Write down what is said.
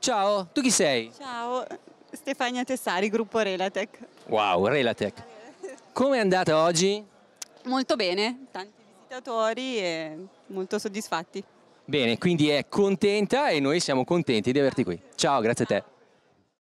Ciao, tu chi sei? Ciao, Stefania Tessari, gruppo Relatec. Wow, Relatec. Come è andata oggi? Molto bene, tanti visitatori e molto soddisfatti. Bene, quindi è contenta e noi siamo contenti di averti qui. Ciao, grazie a te.